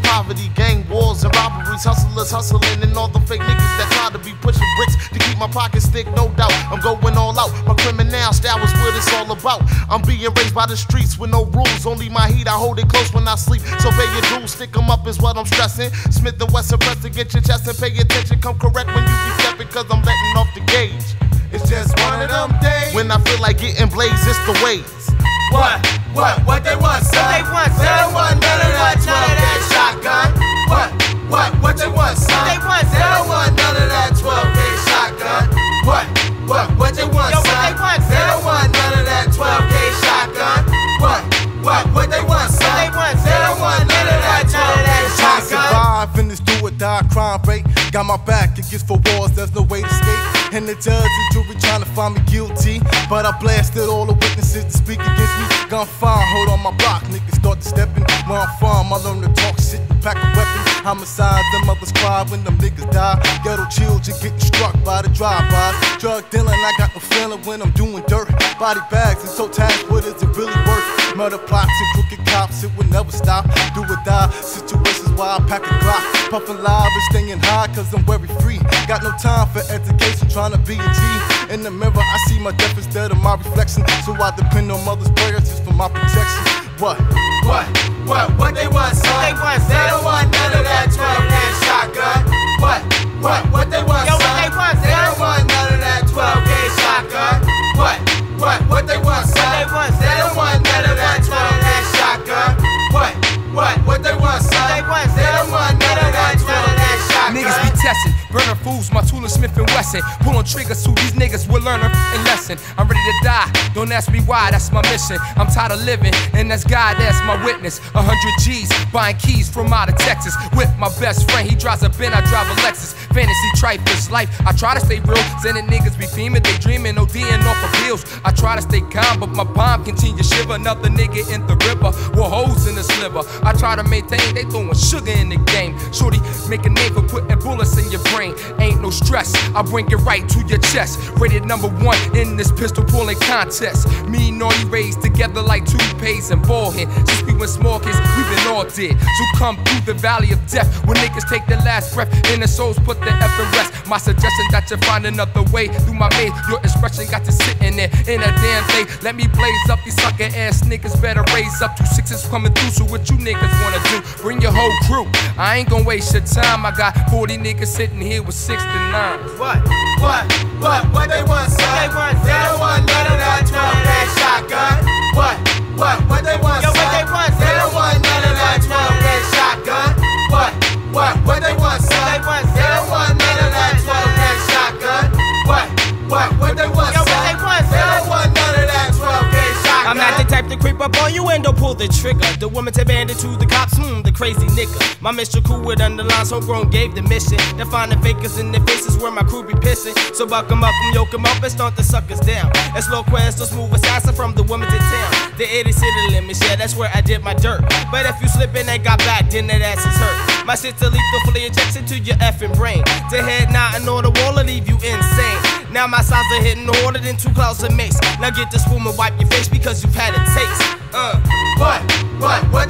hustling and robberies, hustlers, hustlin' and all the fake niggas that try to be pushing bricks to keep my pockets thick, no doubt. I'm going all out. My criminal style is what it's all about. I'm being raised by the streets with no rules. Only my heat, I hold it close when I sleep. So pay your dues, stick 'em up is what I'm stressing. Smith and Wesson press to get your chest and pay attention. Come correct when you be stepping, cause I'm letting off the gauge. It's just one of them days. When I feel like getting blazed, it's the ways. What? What? What they want, son? What they want, son? They don't want none of that 12 gauge shotgun. What? What? What they want, son? What they want, They son? don't want none of that 12 gauge shotgun. What? What? What they want, Yo, what son? they want, They son? don't want none of that 12 gauge shotgun. What? What? What they want, son? they want, They son? don't want none of that 12 gauge shotgun. survive in this do or die crime rate. Got my back against four walls, there's no way to escape. And the judge and jury trying to find me guilty. But I blasted all the witnesses to speak against me. Gun fine, hold on my block, niggas start to steppin'. Where I'm from, I learned to talk shit pack a weapon. Homicide, them mothers cry when them niggas die. Ghetto children getting struck by the drive-bys. Drug dealing, I got no feeling when I'm doing dirt. Body bags and so tags, what is it really worth? Murder plots and crooked cops, it will never stop. Do or die, situations why I pack a Glock. Puffin' live and staying high, cause I'm very free. Got no time for education, trying to be a G. In the mirror, I see my death instead of my reflection. So I depend on mother's prayers just for my protection. What? What? What? What they want, son? What they want, They don't want none of that 12 fools, my tool is Smith and Wesson. Pulling triggers so these niggas will learn a lesson. I'm ready to die, don't ask me why, that's my mission. I'm tired of living, and that's God, that's my witness. A hundred G's, buying keys from out of Texas. With my best friend, he drives a Ben, I drive a Lexus. Fantasy trifles, life, I try to stay real. Sending niggas be beaming, they dreaming, ODing off of bills. I try to stay calm, but my bomb continue to shiver. Another nigga in the river, with holes in the sliver. I try to maintain, they throwing sugar in the game. Shorty, make a name for putting bullets in your brain. Ain't no stress, I bring it right to your chest. Rated number one in this pistol pulling contest. Me and Naughty raised together like toothpaste and ballhead. Since we were small kids, we been all dead. So come through the valley of death when niggas take their last breath and their souls put the F in rest. My suggestion that you find another way through my maze. Your expression got to sit in there in a damn day. Let me blaze up these sucker ass niggas. Better raise up two sixes coming through. So what you niggas wanna do? Bring your whole crew. I ain't gonna waste your time. I got 40 niggas sitting here with 69. What? What? What? What creep up on you and don't pull the trigger. The woman to bandit to the cops, hmm, the crazy nigga. My Mr. Cool with underlines, homegrown gave the mission. To find the fakers in the faces where my crew be pissing. So buck 'em up and yoke 'em up and start the suckers down. It's low quest, so smooth assassin from the women to town. The 80 city limits, yeah, that's where I did my dirt. But if you slip and got back, then that ass is hurt. My shit's lethal, fully injected to your effing brain. To head nodding on the wall and leave you insane. Now my sides are hitting harder than two clouds of mace. Now get this woman, wipe your face because you've had a taste. Uh. What? What? What